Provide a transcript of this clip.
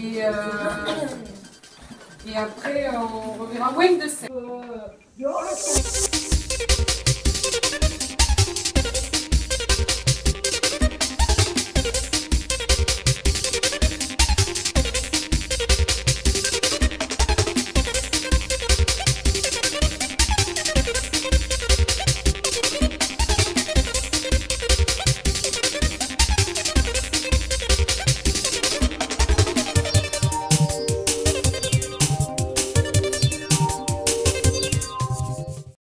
Et, euh, et après, on reverra Wave de 7.